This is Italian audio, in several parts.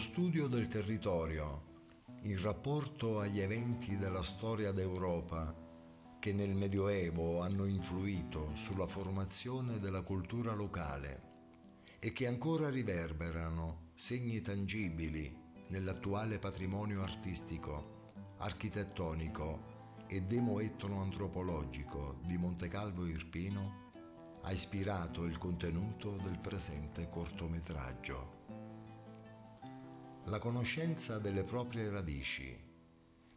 Studio del territorio, in rapporto agli eventi della storia d'Europa che nel Medioevo hanno influito sulla formazione della cultura locale e che ancora riverberano segni tangibili nell'attuale patrimonio artistico, architettonico e demo-etno-antropologico di Montecalvo Irpino, ha ispirato il contenuto del presente cortometraggio. La conoscenza delle proprie radici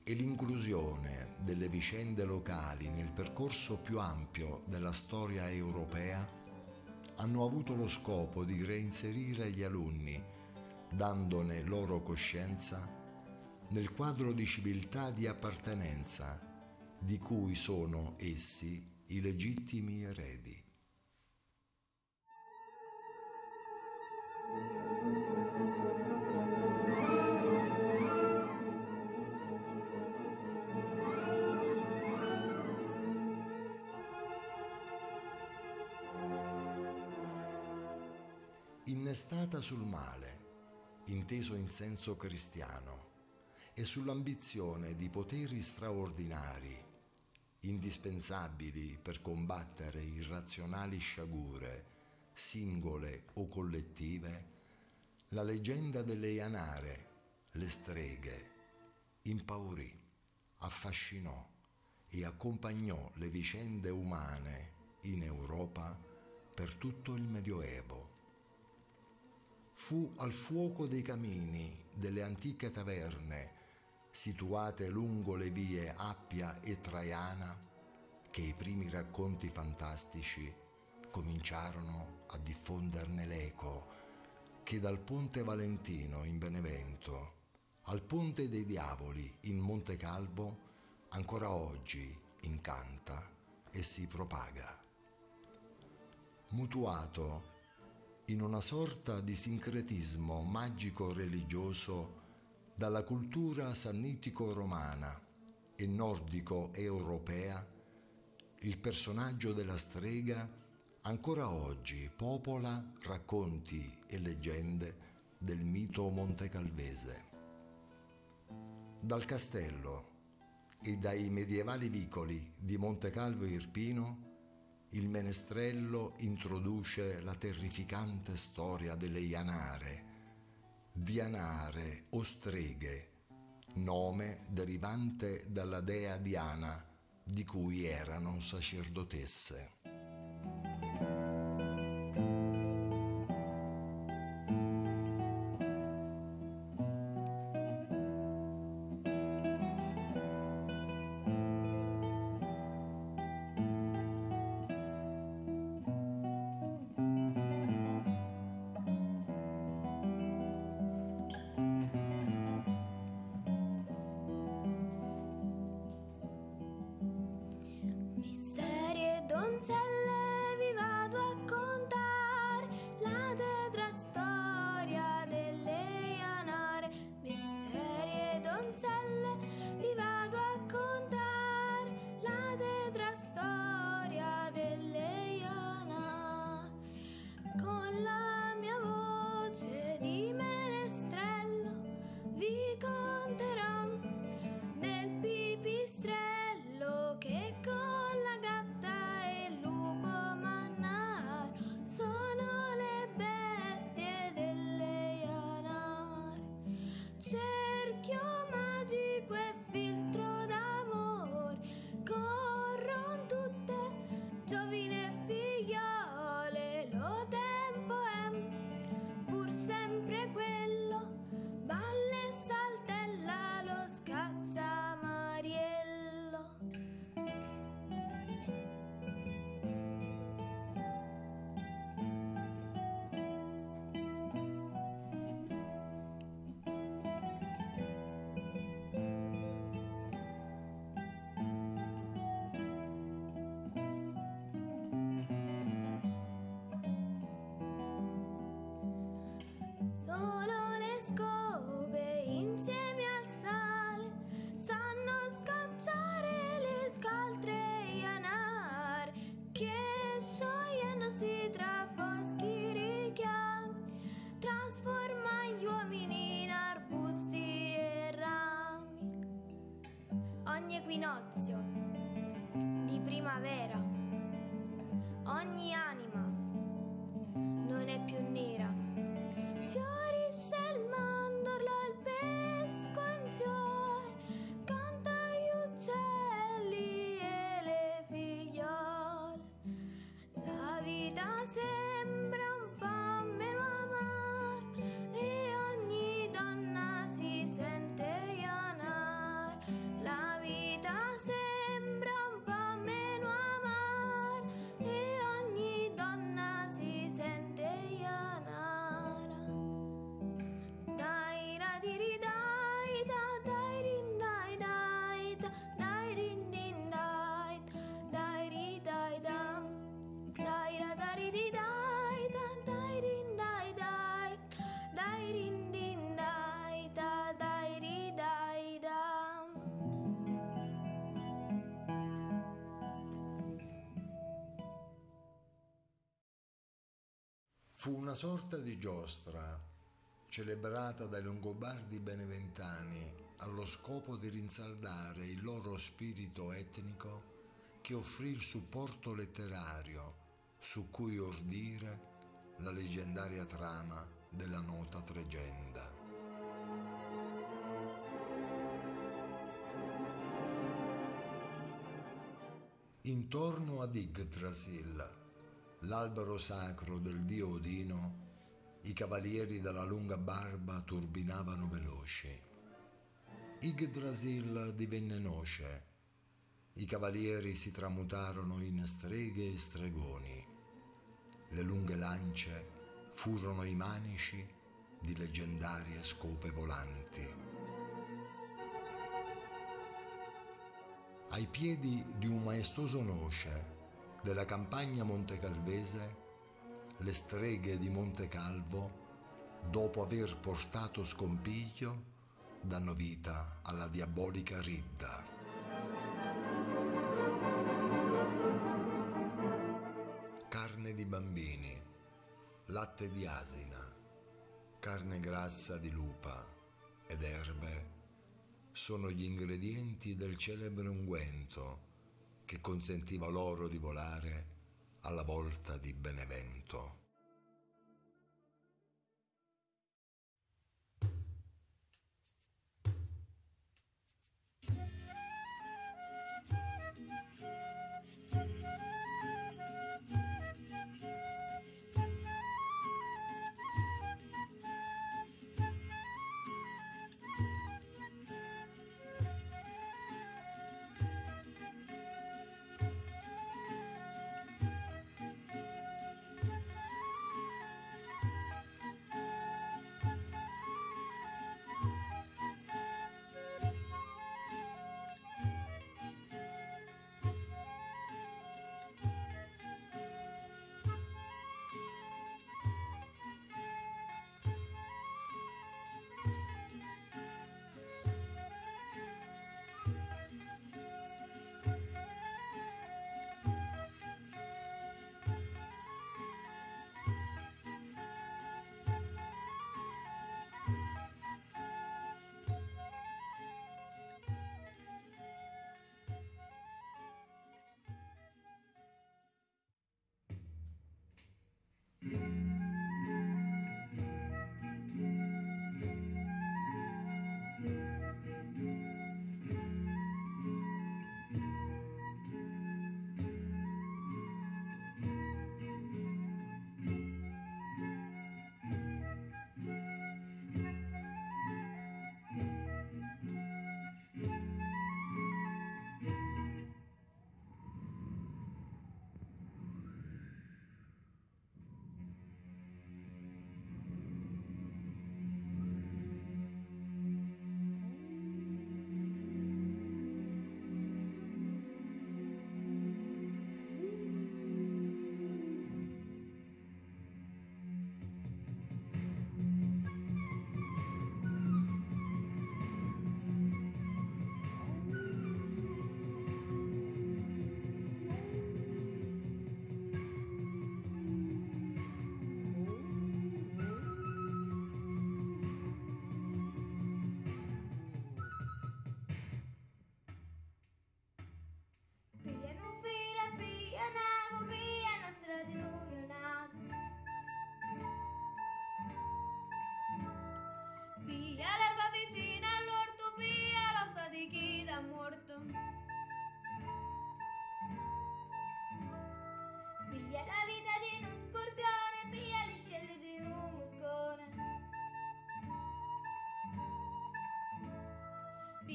e l'inclusione delle vicende locali nel percorso più ampio della storia europea hanno avuto lo scopo di reinserire gli alunni, dandone loro coscienza, nel quadro di civiltà di appartenenza di cui sono essi i legittimi eredi. Innestata sul male, inteso in senso cristiano, e sull'ambizione di poteri straordinari, indispensabili per combattere irrazionali sciagure, singole o collettive, la leggenda delle Ianare, le streghe, impaurì, affascinò e accompagnò le vicende umane in Europa per tutto il Medioevo fu al fuoco dei camini delle antiche taverne situate lungo le vie Appia e Traiana che i primi racconti fantastici cominciarono a diffonderne l'eco che dal Ponte Valentino in Benevento al Ponte dei Diavoli in Monte Calvo ancora oggi incanta e si propaga. Mutuato in una sorta di sincretismo magico-religioso dalla cultura sannitico-romana e nordico-europea, il personaggio della strega ancora oggi popola racconti e leggende del mito montecalvese. Dal castello e dai medievali vicoli di Montecalvo Irpino il menestrello introduce la terrificante storia delle Ianare, Dianare o streghe, nome derivante dalla dea Diana di cui erano sacerdotesse. change. Pinozio. Fu una sorta di giostra celebrata dai Longobardi beneventani allo scopo di rinsaldare il loro spirito etnico che offrì il supporto letterario su cui ordire la leggendaria trama della nota tregenda. Intorno ad Yggdrasil, l'albero sacro del dio Odino, i cavalieri dalla lunga barba turbinavano veloci. Yggdrasil divenne noce, i cavalieri si tramutarono in streghe e stregoni, le lunghe lance furono i manici di leggendarie scope volanti. Ai piedi di un maestoso noce della campagna montecalvese, le streghe di Monte Calvo, dopo aver portato scompiglio, danno vita alla diabolica ridda. Carne di bambini, latte di asina, carne grassa di lupa ed erbe sono gli ingredienti del celebre unguento che consentiva loro di volare alla volta di Benevento.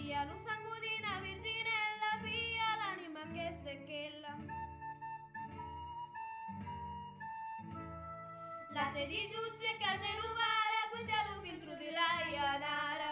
Pia lo sanguina virginella, pia l'anima che stecchella. Latte di giucce, carne rubara, questi hanno filtro di laianara.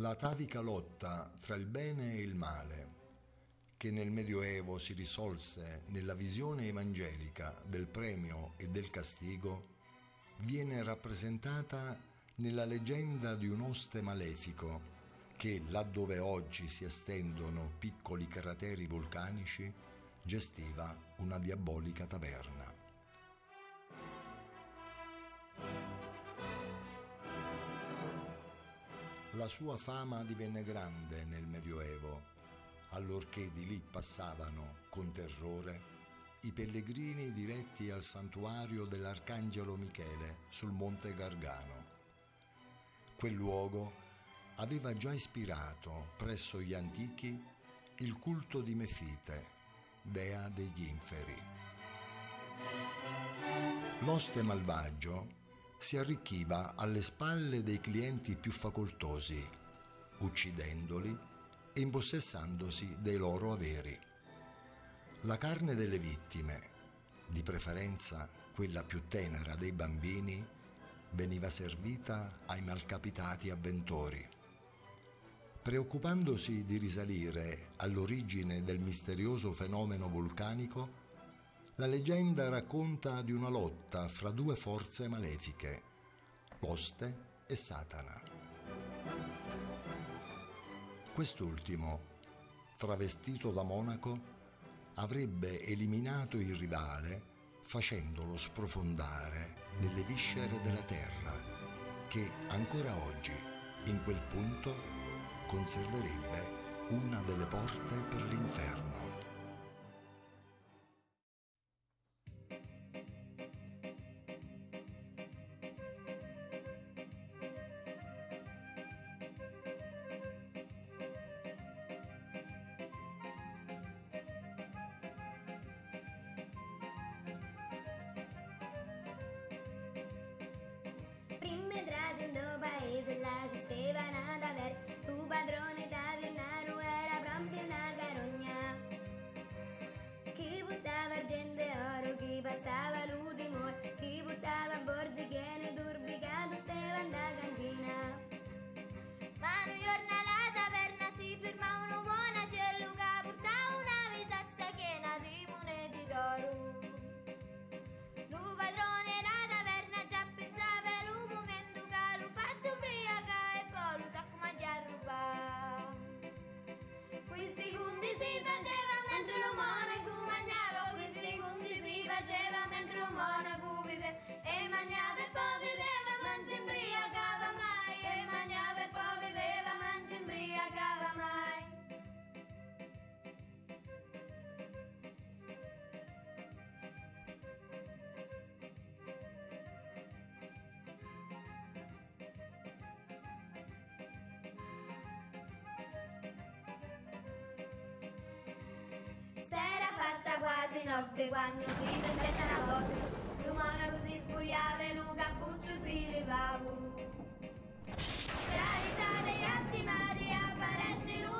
L'atavica lotta tra il bene e il male, che nel Medioevo si risolse nella visione evangelica del premio e del castigo, viene rappresentata nella leggenda di un oste malefico che, laddove oggi si estendono piccoli crateri vulcanici, gestiva una diabolica taverna. La sua fama divenne grande nel Medioevo, allorché di lì passavano con terrore i pellegrini diretti al santuario dell'Arcangelo Michele sul monte Gargano. Quel luogo aveva già ispirato presso gli antichi il culto di Mefite, dea degli inferi. L'oste malvagio si arricchiva alle spalle dei clienti più facoltosi, uccidendoli e impossessandosi dei loro averi. La carne delle vittime, di preferenza quella più tenera dei bambini, veniva servita ai malcapitati avventori. Preoccupandosi di risalire all'origine del misterioso fenomeno vulcanico, la leggenda racconta di una lotta fra due forze malefiche, l'Oste e Satana. Quest'ultimo, travestito da monaco, avrebbe eliminato il rivale facendolo sprofondare nelle viscere della terra, che ancora oggi, in quel punto, conserverebbe una delle porte per l'inferno. Notte quando si sente la botte Rumona così sbuiava e Luca Puccio si levava Tra risate e astimati apparente ludannato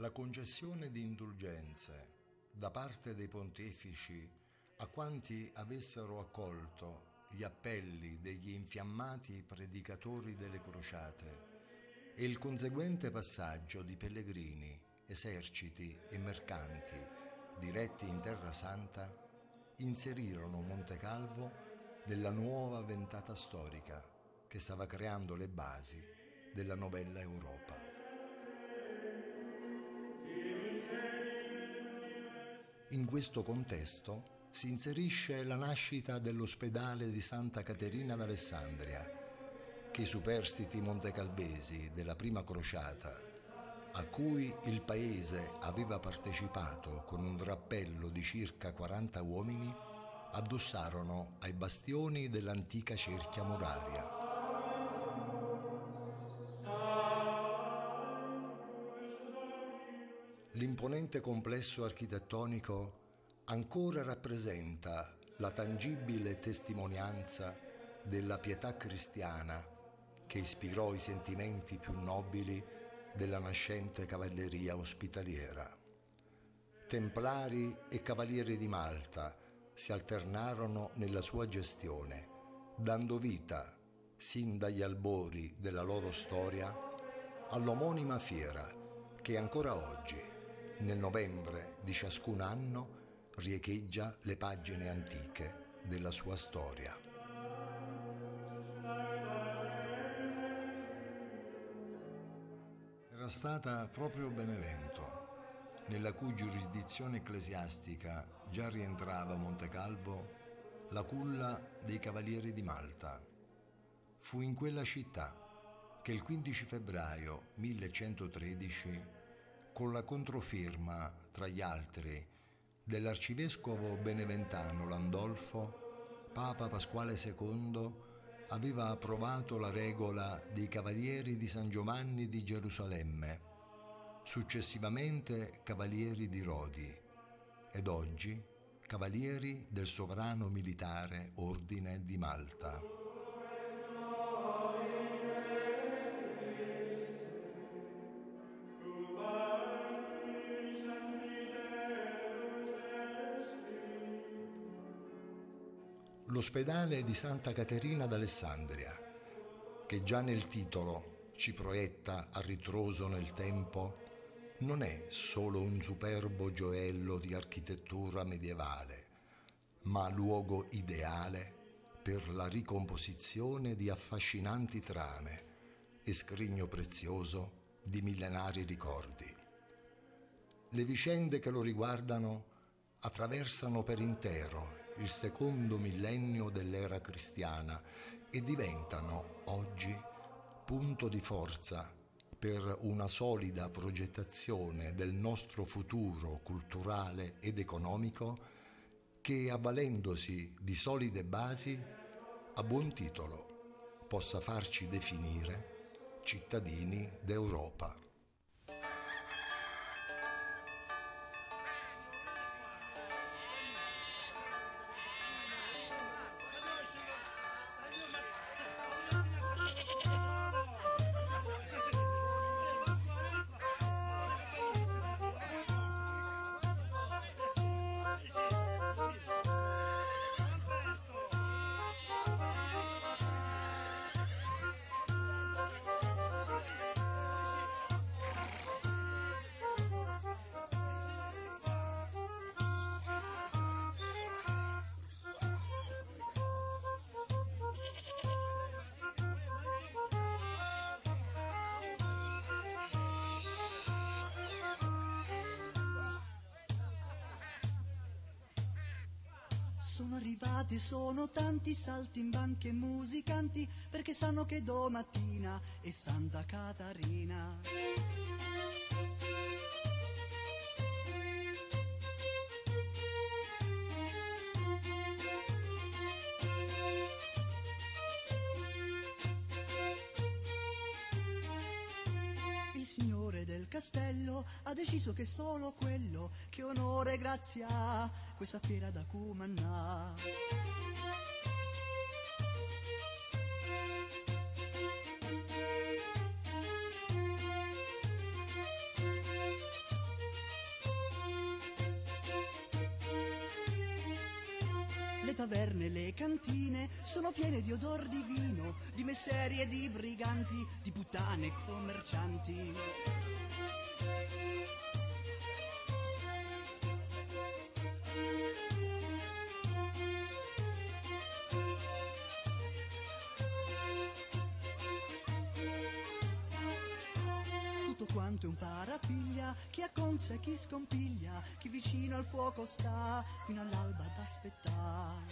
La concessione di indulgenze da parte dei pontefici a quanti avessero accolto gli appelli degli infiammati predicatori delle crociate e il conseguente passaggio di pellegrini, eserciti e mercanti diretti in Terra Santa inserirono Montecalvo nella nuova ventata storica che stava creando le basi della novella Europa. In questo contesto si inserisce la nascita dell'ospedale di Santa Caterina d'Alessandria, che i superstiti montecalvesi della prima crociata, a cui il paese aveva partecipato con un drappello di circa 40 uomini, addossarono ai bastioni dell'antica cerchia muraria. L'imponente complesso architettonico ancora rappresenta la tangibile testimonianza della pietà cristiana che ispirò i sentimenti più nobili della nascente cavalleria ospitaliera. Templari e cavalieri di Malta si alternarono nella sua gestione, dando vita, sin dagli albori della loro storia, all'omonima fiera che ancora oggi, nel novembre di ciascun anno, riecheggia le pagine antiche della sua storia. Era stata proprio Benevento, nella cui giurisdizione ecclesiastica già rientrava Montecalvo, la culla dei Cavalieri di Malta. Fu in quella città che il 15 febbraio 1113, con la controfirma, tra gli altri, dell'arcivescovo beneventano Landolfo, Papa Pasquale II aveva approvato la regola dei Cavalieri di San Giovanni di Gerusalemme, successivamente Cavalieri di Rodi ed oggi Cavalieri del Sovrano Militare Ordine di Malta. L'ospedale di Santa Caterina d'Alessandria, che già nel titolo ci proietta a ritroso nel tempo, non è solo un superbo gioiello di architettura medievale, ma luogo ideale per la ricomposizione di affascinanti trame e scrigno prezioso di millenari ricordi. Le vicende che lo riguardano attraversano per intero il secondo millennio dell'era cristiana e diventano oggi punto di forza per una solida progettazione del nostro futuro culturale ed economico che, avvalendosi di solide basi, a buon titolo possa farci definire cittadini d'Europa. Sono arrivati, sono tanti saltimbanchi e musicanti perché sanno che domattina è Santa Catarina. Il signore del castello ha deciso che solo quello che onore e grazia ha questa fiera da Cumanà. Le taverne e le cantine sono piene di odor di vino, di messeri e di briganti, di puttane e commercianti. Chi scompiglia, chi vicino al fuoco sta, fino all'alba ad aspettare.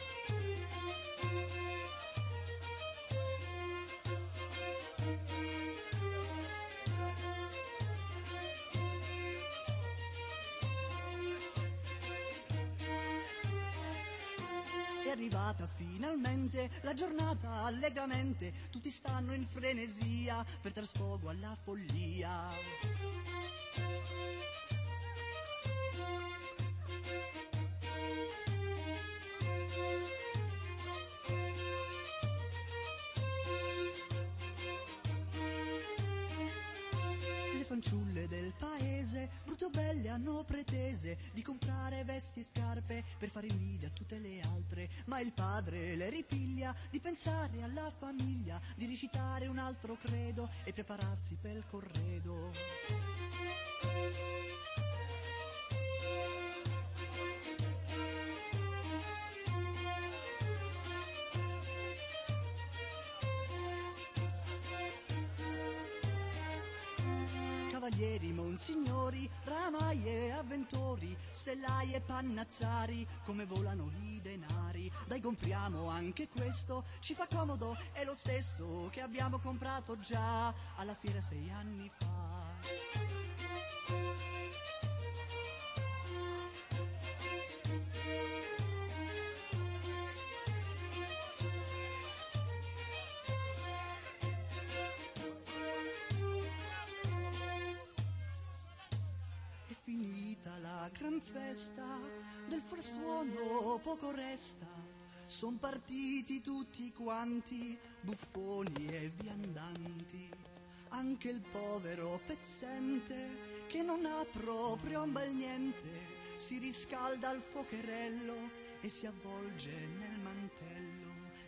È arrivata finalmente la giornata allegramente, tutti stanno in frenesia per dar sfogo alla follia. Ma il padre le ripiglia di pensare alla famiglia, di recitare un altro credo e prepararsi per corredo. Cavalieri, monsignori, ramai e avventori, sellai e pannazzari, come volano i denari. Dai compriamo anche questo, ci fa comodo, è lo stesso che abbiamo comprato già alla fiera sei anni fa. Son partiti tutti quanti, buffoni e viandanti. Anche il povero pezzente, che non ha proprio un bel niente, si riscalda al fuocherello e si avvolge nel mantello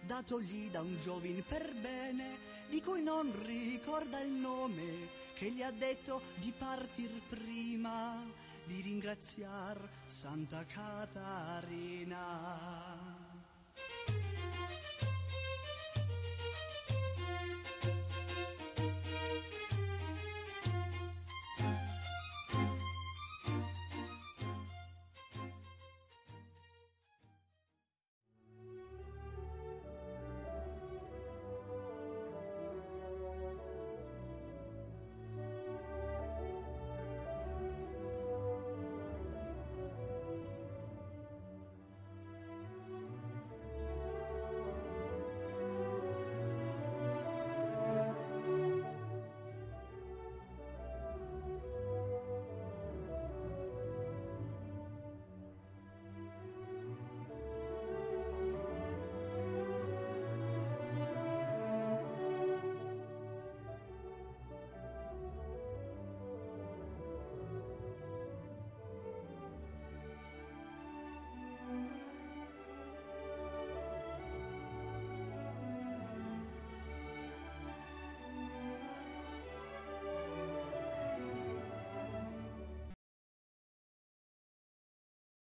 dato lì da un giovin per bene, di cui non ricorda il nome, che gli ha detto di partir prima, di ringraziar Santa Catarina.